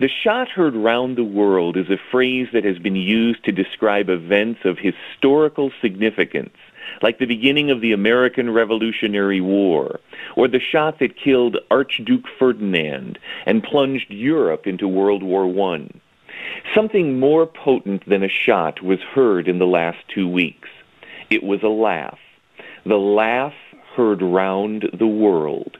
The shot heard round the world is a phrase that has been used to describe events of historical significance, like the beginning of the American Revolutionary War, or the shot that killed Archduke Ferdinand and plunged Europe into World War I. Something more potent than a shot was heard in the last two weeks. It was a laugh. The laugh heard round the world.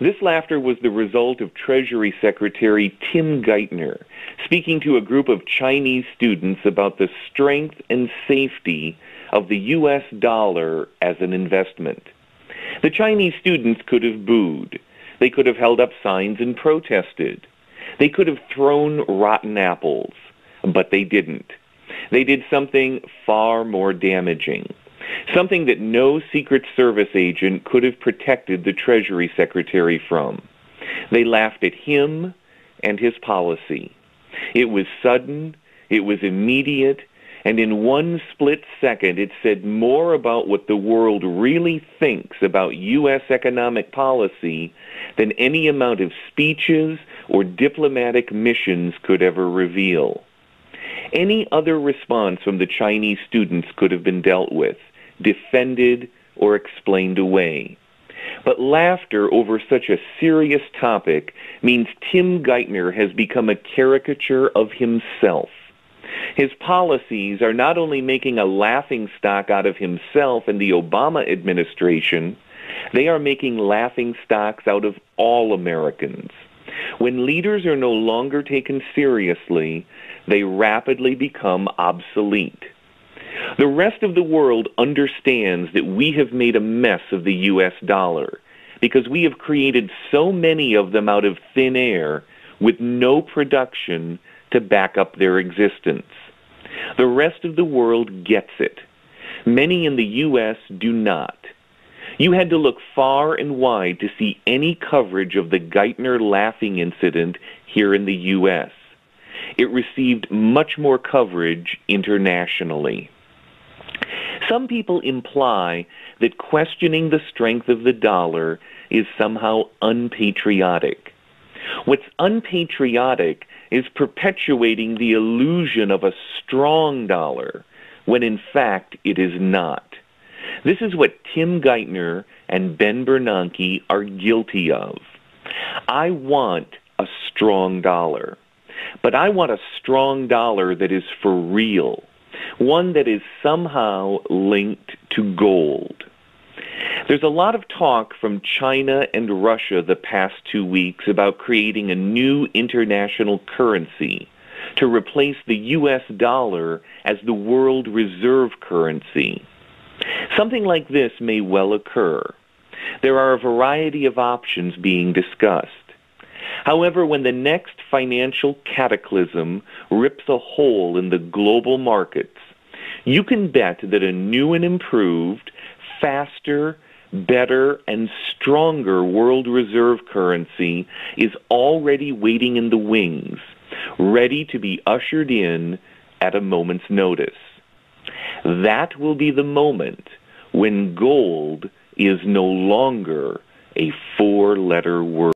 This laughter was the result of Treasury Secretary Tim Geithner speaking to a group of Chinese students about the strength and safety of the U.S. dollar as an investment. The Chinese students could have booed. They could have held up signs and protested. They could have thrown rotten apples, but they didn't. They did something far more damaging. Something that no Secret Service agent could have protected the Treasury Secretary from. They laughed at him and his policy. It was sudden, it was immediate, and in one split second it said more about what the world really thinks about U.S. economic policy than any amount of speeches or diplomatic missions could ever reveal. Any other response from the Chinese students could have been dealt with defended, or explained away. But laughter over such a serious topic means Tim Geithner has become a caricature of himself. His policies are not only making a laughing stock out of himself and the Obama administration, they are making laughing stocks out of all Americans. When leaders are no longer taken seriously, they rapidly become obsolete. The rest of the world understands that we have made a mess of the U.S. dollar because we have created so many of them out of thin air with no production to back up their existence. The rest of the world gets it. Many in the U.S. do not. You had to look far and wide to see any coverage of the Geithner laughing incident here in the U.S. It received much more coverage internationally. Some people imply that questioning the strength of the dollar is somehow unpatriotic. What's unpatriotic is perpetuating the illusion of a strong dollar when in fact it is not. This is what Tim Geithner and Ben Bernanke are guilty of. I want a strong dollar, but I want a strong dollar that is for real one that is somehow linked to gold. There's a lot of talk from China and Russia the past two weeks about creating a new international currency to replace the U.S. dollar as the world reserve currency. Something like this may well occur. There are a variety of options being discussed. However, when the next financial cataclysm rips a hole in the global markets, you can bet that a new and improved, faster, better, and stronger world reserve currency is already waiting in the wings, ready to be ushered in at a moment's notice. That will be the moment when gold is no longer a four letter word.